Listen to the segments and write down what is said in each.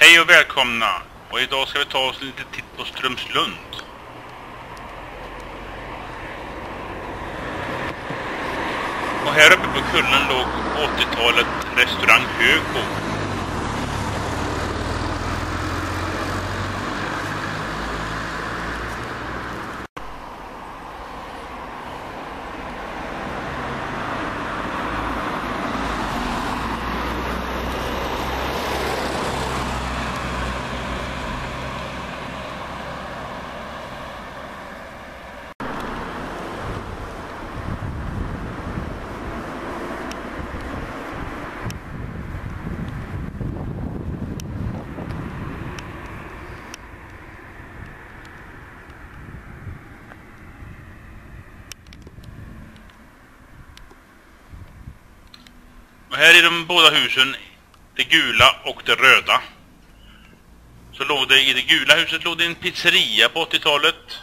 Hej och välkomna! Och idag ska vi ta oss en liten titt på Strömslund. Och här uppe på kullen låg 80-talet restaurang Högbo. Och här i de båda husen, det gula och det röda, så låg det i det gula huset låg det en pizzeria på 80-talet.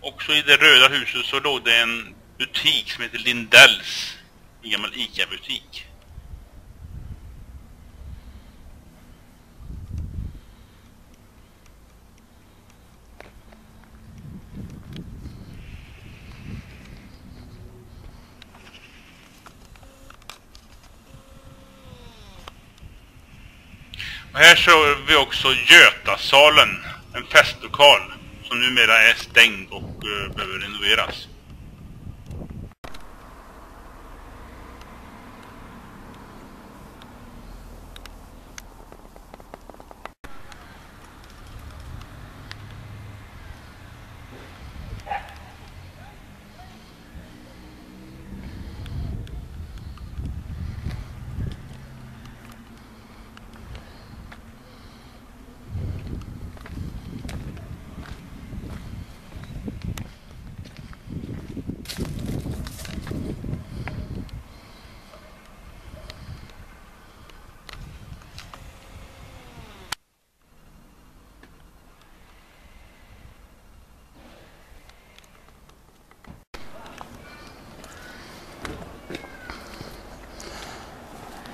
Och så i det röda huset så låg det en butik som heter Lindells, en gammal Ica-butik. Och här ser vi också Götasalen, en festlokal som numera är stängd och uh, behöver renoveras.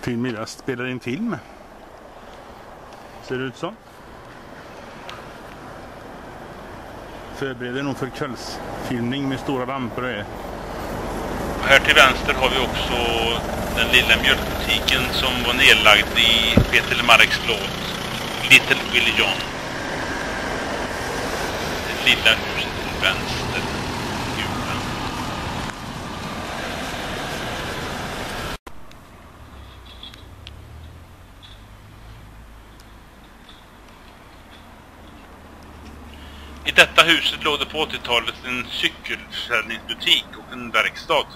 Film spelar in film. Ser det ut som. Förbereder nog för kvällsfilmning med stora lampor och det. Här till vänster har vi också den lilla mjölkbutiken som var nedlagd i Peter Marks låt Little Willie John. Det lilla huset till vänster. Gula. I detta huset låg det på 80-talet en cykelförsäljningsbutik och en verkstad.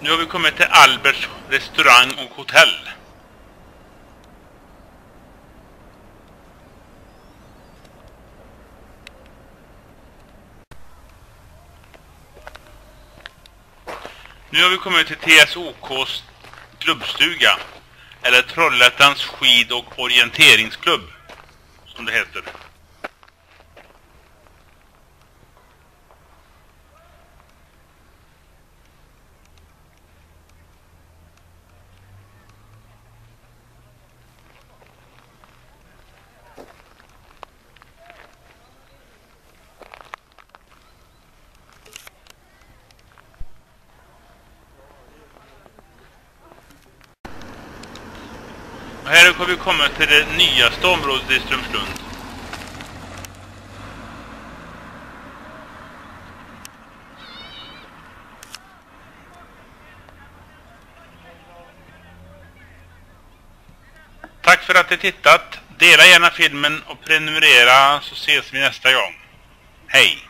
Nu har vi kommit till Alberts restaurang och hotell. Nu har vi kommit till TSOKs klubbstuga. Eller Trollhättans skid- och orienteringsklubb. Som det heter. Här har vi kommit till det nyaste området i Strömslund. Tack för att ni tittat. Dela gärna filmen och prenumerera så ses vi nästa gång. Hej!